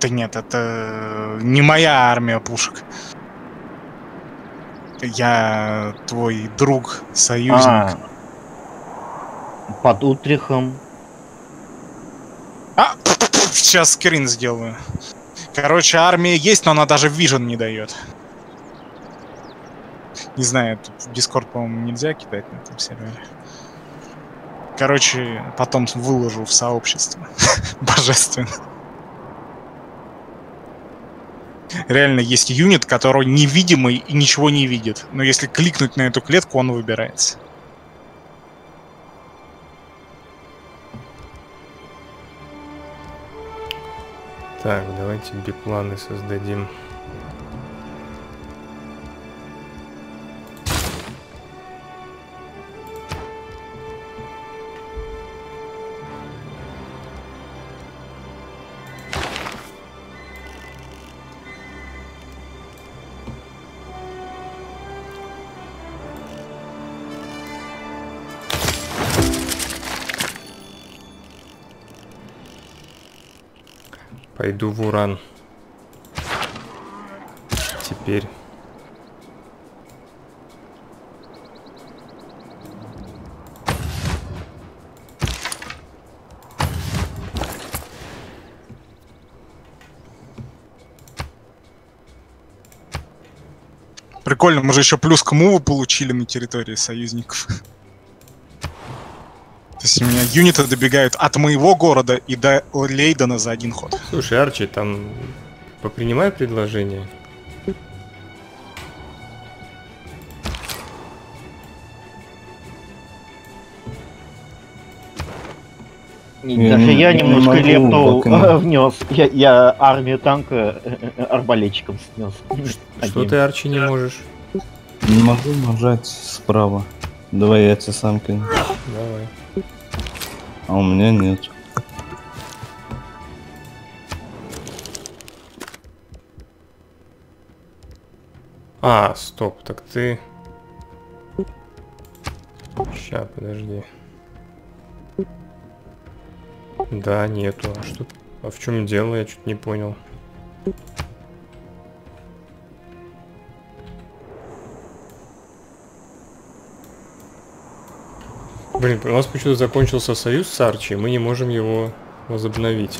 Да нет, это не моя армия пушек. Я твой друг, союзник. А, под Утрихом. А, сейчас скрин сделаю. Короче, армия есть, но она даже вижен не дает. Не знаю, тут в Discord, по-моему, нельзя кидать на этом сервере. Короче, потом выложу в сообщество. Божественно. Реально есть юнит, который невидимый и ничего не видит. Но если кликнуть на эту клетку, он выбирается. Так, давайте бипланы создадим. Пойду в уран. Теперь. Прикольно, мы же еще плюс к муву получили на территории союзников. То есть у меня юниты добегают от моего города и до Лейдена за один ход. Слушай, Арчи, там попринимай предложение. И Даже я не немножко могу, лепту они. внес. Я, я армию танка э, э, арбалетчиком снес. Что ты, Арчи, не можешь? Не могу нажать справа. Давай я тебе сам кину. Давай. А у меня нет. А, стоп, так ты... Ща, подожди. Да, нету. А что? А в чем дело? Я чуть не понял. Блин, у нас почему-то закончился союз с Арчи, мы не можем его возобновить.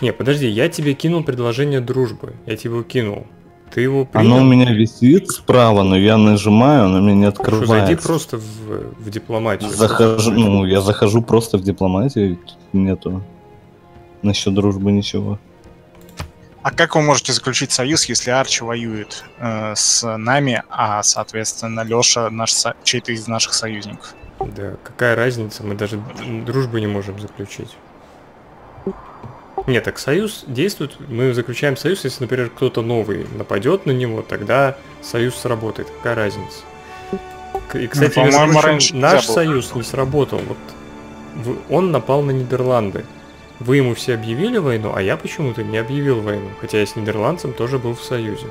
Не, подожди, я тебе кинул предложение дружбы. Я тебе его кинул. Ты его принял? Оно у меня висит справа, но я нажимаю, оно мне не Что, зайди просто в, в дипломатию. Захожу, ну, я захожу просто в дипломатию, нету насчет дружбы ничего. А как вы можете заключить союз, если Арчи воюет э, с нами, а, соответственно, Леша наш со- чей-то из наших союзников? Да, какая разница, мы даже дружбу не можем заключить. Нет, так союз действует, мы заключаем союз, если, например, кто-то новый нападет на него, тогда союз сработает. Какая разница? И, кстати, Ну, наш союз не сработал. Вот он напал на Нидерланды. Вы ему все объявили войну, а я почему-то не объявил войну, хотя я с нидерландцем тоже был в союзе.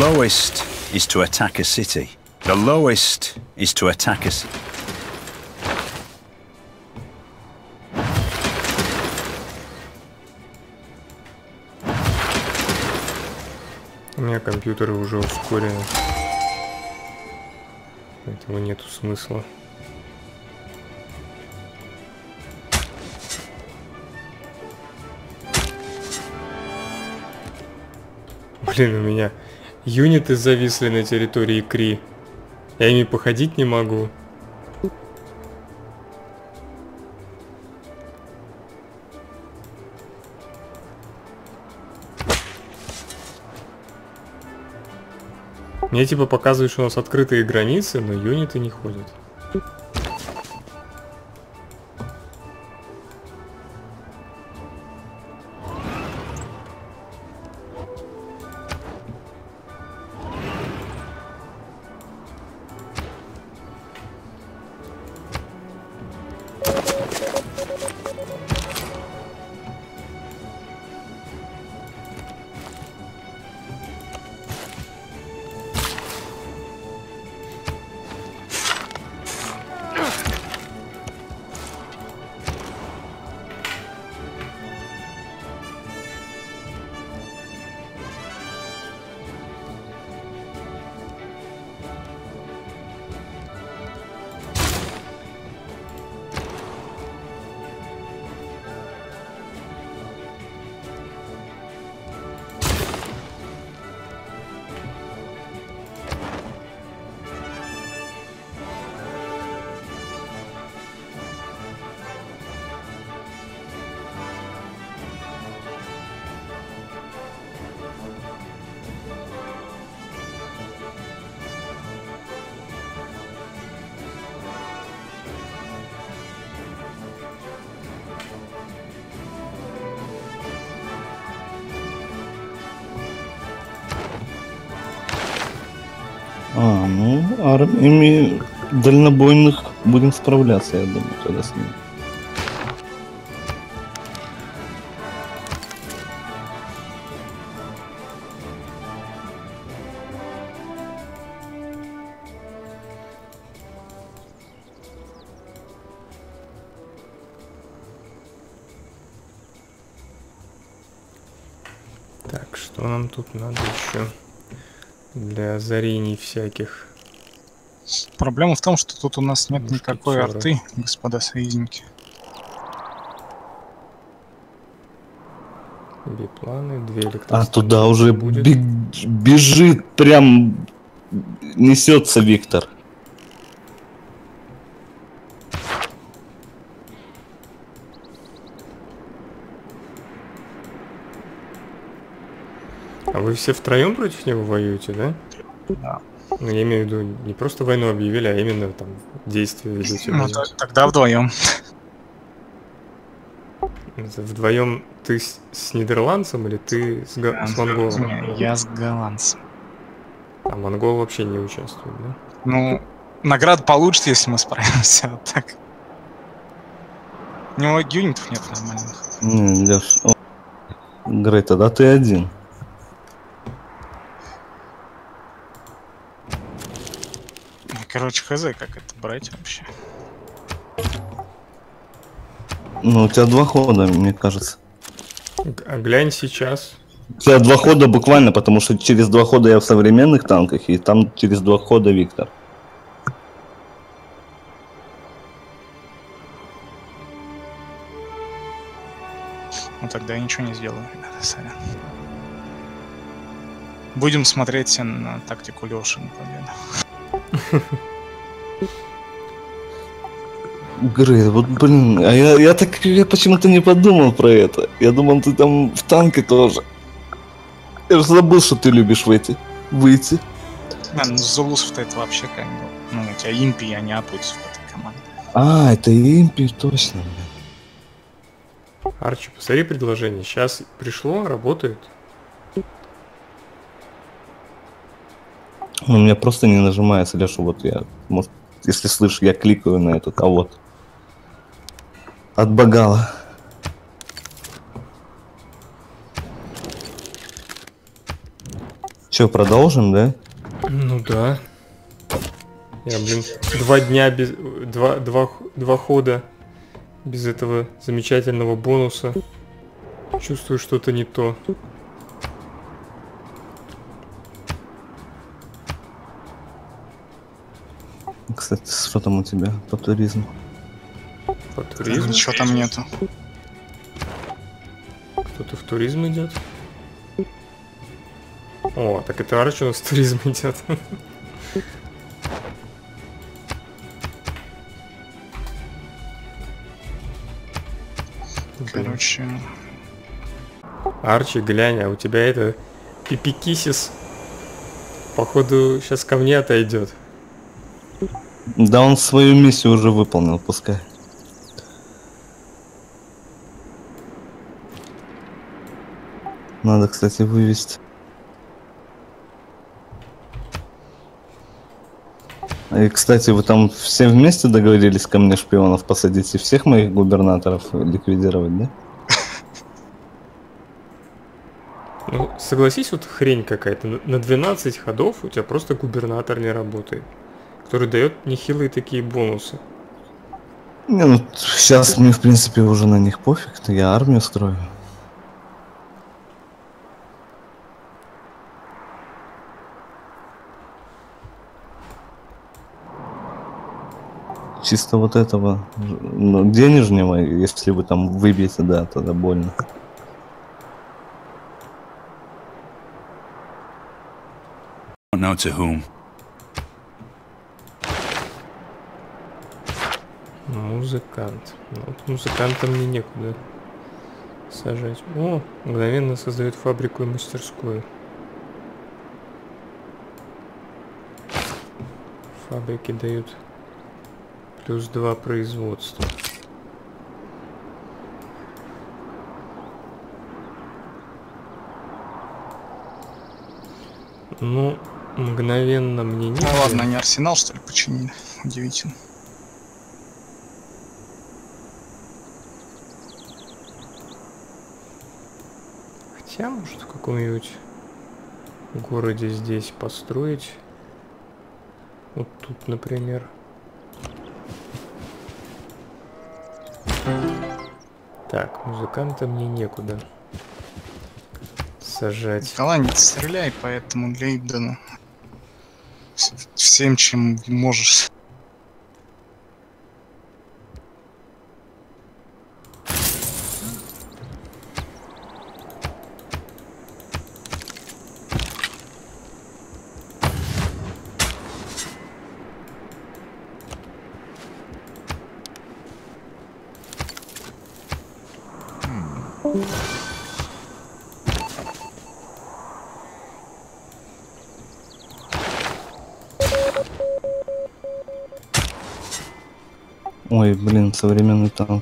Lowest is to attack a city. The lowest is to attack a city. У меня компьютеры уже ускорены. Поэтому нету смысла. Блин, у меня Юниты зависли на территории Кри. Я ими походить не могу. Мне типа показывают, что у нас открытые границы, но юниты не ходят. А, ну, армиями дальнобойных будем справляться, я думаю, тогда с ними. Так, что нам тут надо для озарений всяких? Проблема в том, что тут у нас нет Мушкетера. никакой арты, господа союзники. Бипланы, две А электростанции туда уже будет. бежит, прям несется Виктор. А вы все втроем против него воюете, да? Да. Ну, я имею в виду, не просто войну объявили, а именно там действия ведете. Ну, т- тогда вдвоем. Вдвоем ты с, с нидерландцем или ты с, га- с монголом? Не, Я с голландцем. А монгол вообще не участвует, да? Ну, наград получится, если мы справимся. Вот так. У него юнитов нет нормальных. Не, Леш, о, Грей, тогда ты один. Короче, хз, как это брать вообще. Ну, у тебя два хода, мне кажется. А глянь сейчас. У тебя два хода буквально, потому что через два хода я в современных танках, и там через два хода Виктор. Ну тогда я ничего не сделаю, ребята, сорян. Будем смотреть на тактику Леши на победу. Грей, вот блин, а я, я так я почему-то не подумал про это. Я думал, ты там в танке тоже. Я же забыл, что ты любишь в эти выйти. Не, ну Зулусов-то это вообще как бы... Ну, у тебя импи, а не апаются в этой команде. А, это импи, точно. блин. Арчи, посмотри предложение. Сейчас пришло, работает. У меня просто не нажимается, Леша, вот я, может, если слышишь, я кликаю на этот, а вот. От Багала. Че, продолжим, да? Ну да. Я, блин, два дня без... Два, два, х- два хода без этого замечательного бонуса. Чувствую что-то не то. Кстати, что там у тебя по туризму? По туризму? Ничего там нету. Кто-то в туризм идет? О, так это Арчи у нас в туризм идет. Короче, Арчи, глянь, а у тебя это Пипикисис Походу, сейчас ко мне отойдет. Да он свою миссию уже выполнил, пускай. Надо, кстати, вывести. И, кстати, вы там все вместе договорились ко мне шпионов посадить и всех моих губернаторов ликвидировать, да? Ну, согласись, вот хрень какая-то. На- На 12 ходов у тебя просто губернатор не работает. Который дает нехилые такие бонусы. Не, ну сейчас мне, в принципе, уже на них пофиг, я армию строю. Чисто вот этого ну, денежнего, если вы там выбьете, да, тогда больно. Know to whom. Музыкант. Ну, вот музыканта мне некуда сажать. О, мгновенно создает фабрику и мастерскую. Фабрики дают плюс два производства. Ну, мгновенно мне не. Ну ладно, они арсенал, что ли, починили. Удивительно. Хотя, может, в каком-нибудь городе здесь построить. Вот тут, например. Так, музыканта мне некуда сажать. Голландец, стреляй по этому Лейдену. Вс- Всем, чем можешь.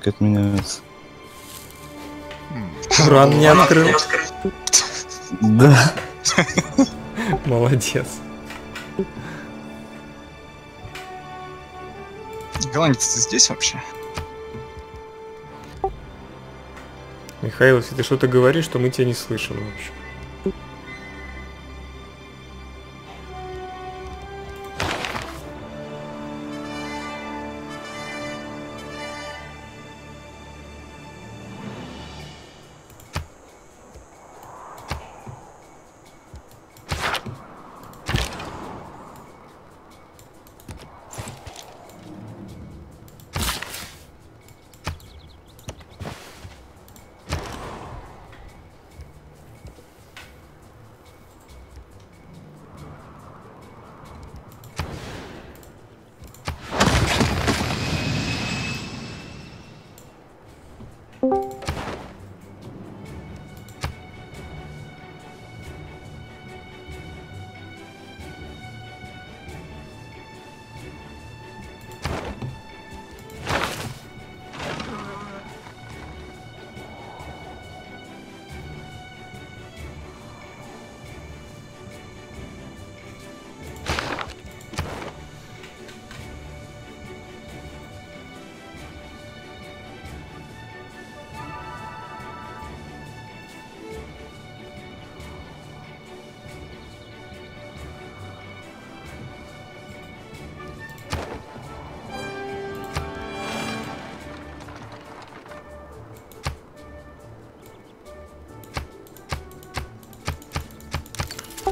Танки отменяются. Уран не открыл. Да. Молодец. Голландец, ты здесь вообще? Михаил, если ты что-то говоришь, то мы тебя не слышим вообще.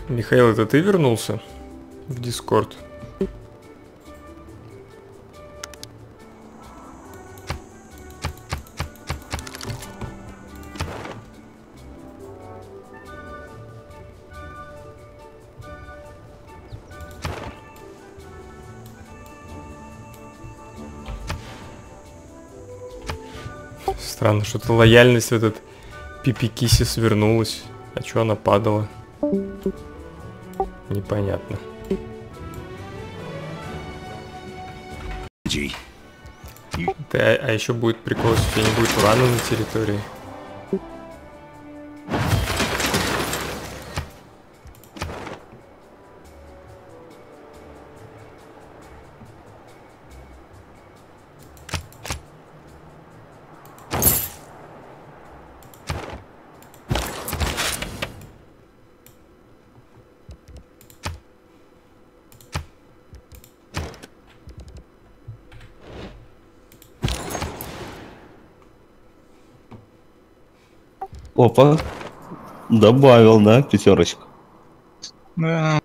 Михаил, это ты вернулся в Дискорд? Странно, что-то лояльность в этот Пипикиси свернулась. А чё она падала? Непонятно. Да, а еще будет прикол, если у тебя не будет урана на территории. Опа. Добавил, да, пятерочку. Да.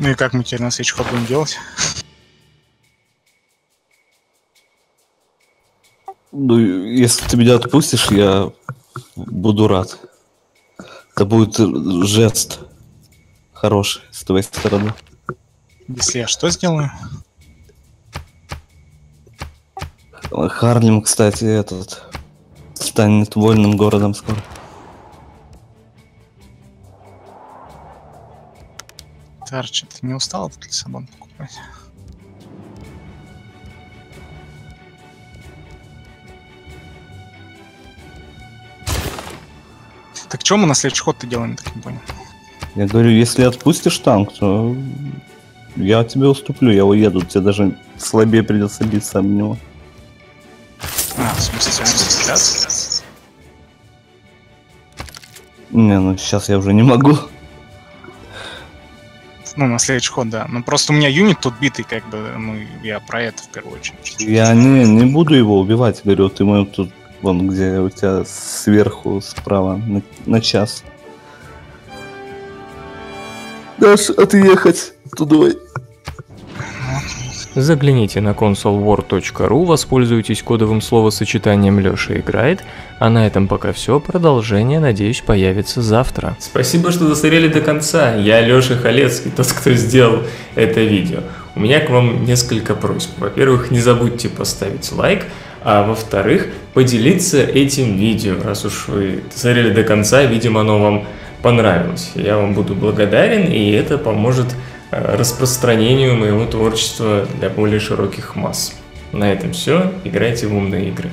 Ну и как мы теперь на ход будем делать? Ну, если ты меня отпустишь, я буду рад. Это будет жест хороший с твоей стороны. Если я что сделаю? Харлем, кстати, этот станет вольным городом скоро. Тарчи, ты не устал этот Лиссабон покупать? Так что мы на следующий ход-то делаем, так не понял? Я говорю, если отпустишь танк, то я тебе уступлю, я уеду, тебе даже слабее придется биться об него. А, в смысле, в смысле, сейчас? Не, ну сейчас я уже не могу. Ну, на следующий ход, да. Ну, просто у меня юнит тут битый, как бы, ну, я про это в первую очередь. Я не, не буду его убивать, говорю, ты мой тут, вон где у тебя сверху, справа, на, на час. Дашь отъехать туда. Загляните на consolewar.ru, воспользуйтесь кодовым словосочетанием Леша играет, а на этом пока все, продолжение, надеюсь, появится завтра. Спасибо, что досмотрели до конца, я Леша Халецкий, тот, кто сделал это видео. У меня к вам несколько просьб. Во-первых, не забудьте поставить лайк, а во-вторых, поделиться этим видео, раз уж вы досмотрели до конца, видимо, оно вам понравилось. Я вам буду благодарен, и это поможет распространению моего творчества для более широких масс. На этом все. Играйте в умные игры.